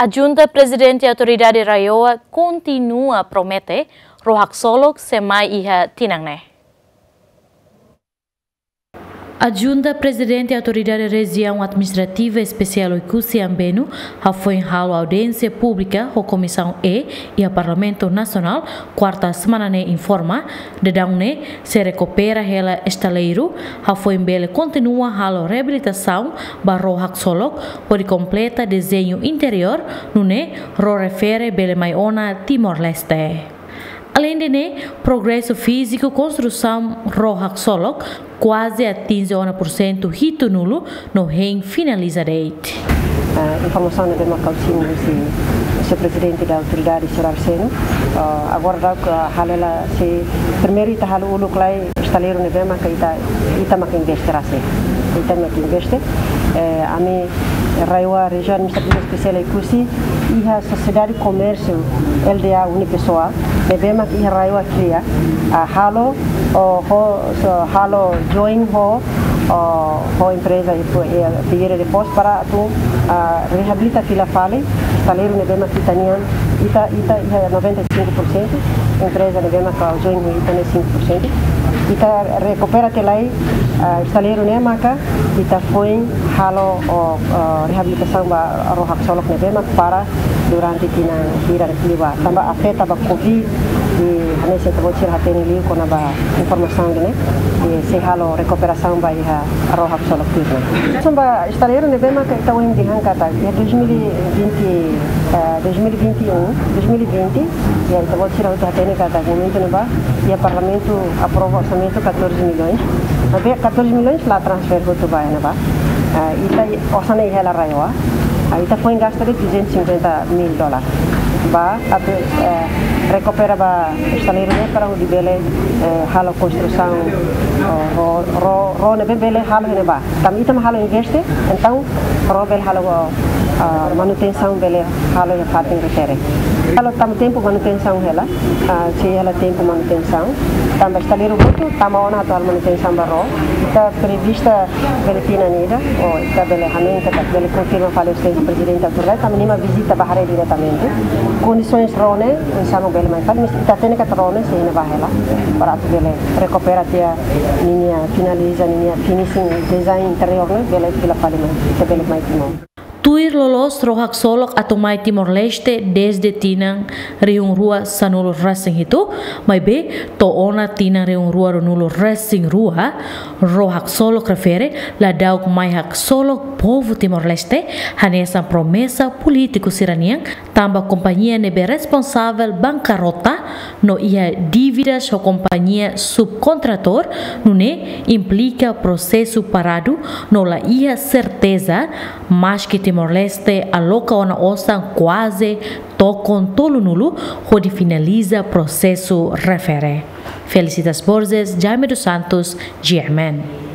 A Junta Presidente Autoridade Raioa continua a prometer rohak solok semai iha tinangne. A Junta Presidente e Autoridade Região Administrativa Especial Oikusi Ambenu foi halo audiência pública a Comissão E e a Parlamento Nacional quarta semana ne informa de daune se recupera ela estaleiro ha foi bele continua halo reabilitação barro hak solok pode completa desenho interior nune ro refere bele maiona Timor-Leste. Além de né, progresso físico, construção roja solo quase atinge 1% hito nulo no REM finaliza date. Uh, informação de Macaucinho, o seu presidente da autoridade, Sr. Arseno. Uh, agora, a halela, se primeiro ita halu ulu klai estaleiro ne bema ka ita ita mak investe rase. Ita mak investe. Uh, ami Raiwa Região Administrativa Especial Ikusi, iha Sociedade Comércio LDA Unipessoa, nebema ki iha Raiwa Cria, a halo o ho so halo join ho ho empresa e pedir depois para tu a reabilita fila fale, estaleiro nebema ki tanian ita ita iha 95%, empresa nebema ka join ho ita 5%. kita recupera te lai uh, estaleiro ne maka kita foi halo o reabilitação ba rohak solok ne bema para durante tina tira liba tamba afeta ba covid e hane se tabo tir hateni li kona ba informação ne e se halo recuperação ba iha rohak solok tirna samba estaleiro ne bema ka ita wim dihan kata ya 2020 uh, 2021 2020 ya tabo tir hateni kata momento ne ba ya parlamento aprova orçamento 14 milhões. Havia 14 milhões lá transfer do Tubai, né, ba? Uh, ita orçana ia lá raiwa. Ita foi gasta de 250 mil dólares. Ba, ape, recupera ba estaleiro para o de bele uh, halo construção uh, ro ro ro ne bele halo ne ba. Tam ita halo investe, então ro bele halo uh, manutenção bele halo ya fatin refere. Kalau tam tempo manutenção ela, se ela tempo manutenção, também está ler o voto, tama ona atual manutenção barro, está prevista Filipina nida, ou está hamenta, está bele confirma fala o presidente autoridade, também uma visita bahare diretamente, condições rone, insano bele mais fala, mas está tendo que rone se ina bahela, para tu bele recupera tia minha finaliza minha finishing design interior, né, bele pela fala mais, bele mais timão. Tuir lolos rohak solok atau mai Timor Leste desde tinang riung rua sanulu racing itu, mai be to ona tinang riung rua nulo racing rua rohak solok refere la dauk mai hak solok povo Timor Leste hanesa promesa político siraniang tamba companhia nebe responsável bancarrota no ia dívidas o companhia subcontrator no ne implica processo parado no la ia certeza mas que Timor-Leste aloca ona osa quase tocam tolo nulo, onde finaliza processo refere. Felicitas Borges, Jaime dos Santos, GMN.